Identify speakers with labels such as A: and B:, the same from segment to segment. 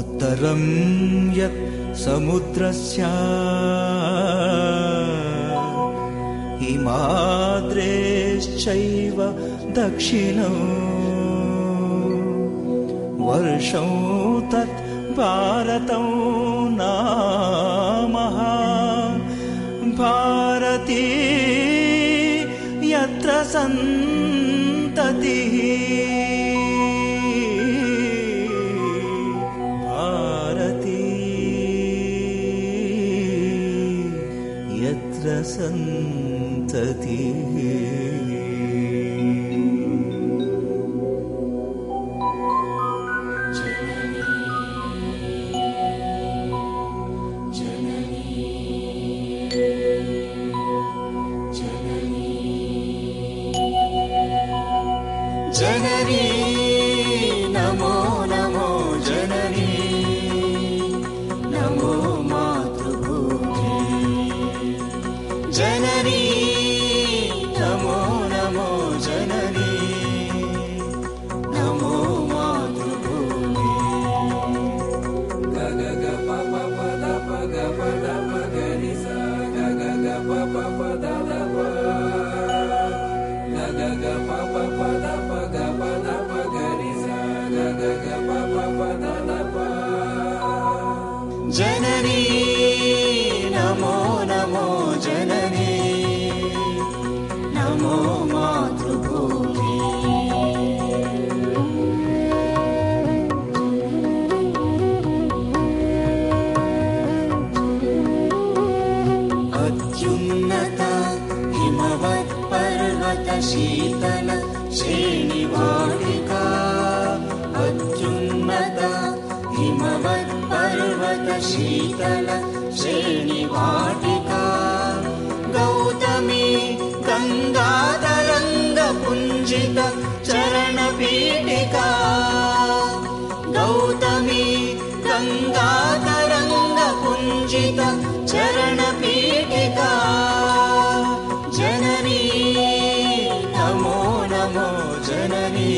A: उत्तरं यत् समुद्रस्य हिमाद्रेश्चैव दक्षिणौ वर्षौ तत् भारतौ नामः भारती सन्ततिः। भारती। यत्र सन्ततिः
B: जननी जननी नमो नमो जननी नमो मातृभूमि। अत्युन्नत हिमवत्पर्वत शीतल श्रेणिवाटिका अत्युन्नत हिमवत्पर्वत शीतल श्रेणिवाटिका गौतमी गङ्गातरङ्गपुञ्जित चरणपीठिका। गौतमी गङ्गातरङ्गपुञ्जित चरणपीठिका। जननी नमो नमो जननी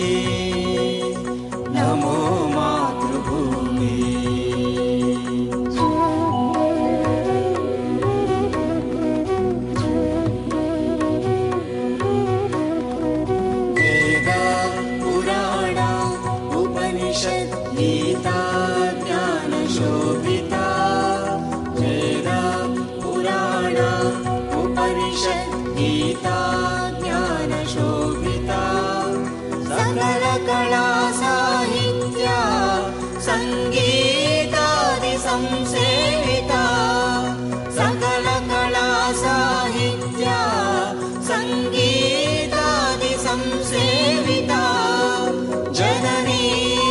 B: गीता ज्ञानशोभिता सकलकला साहित्या सङ्गीतादिसंसेविता। सकलकला साहित्या सङ्गीतादिसंसेविता। जननी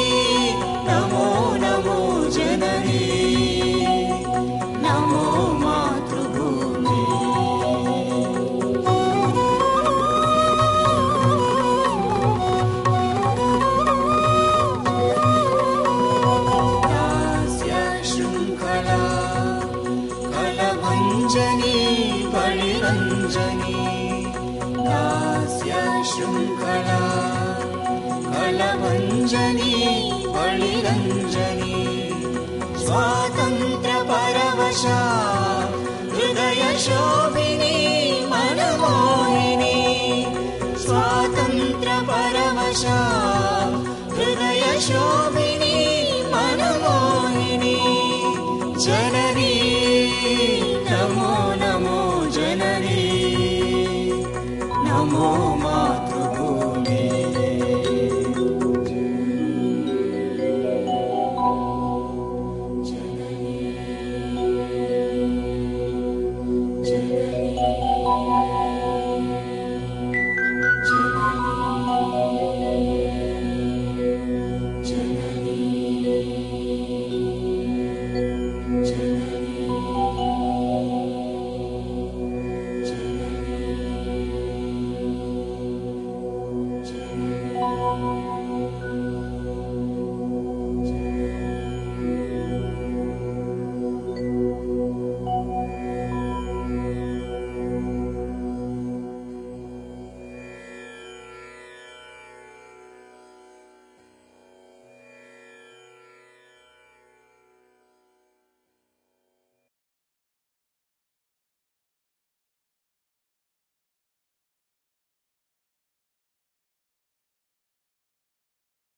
B: कलभञ्जनी बलिरञ्जनी दास्य शृङ्खला कलभञ्जनी बलिरञ्जनी स्वातन्त्र्यपरवशा हृदयशोभिनी मनमोहिनी स्वातन्त्र्यपरवशा हृदयशोभिनी नमो नमो जननी। नमो मा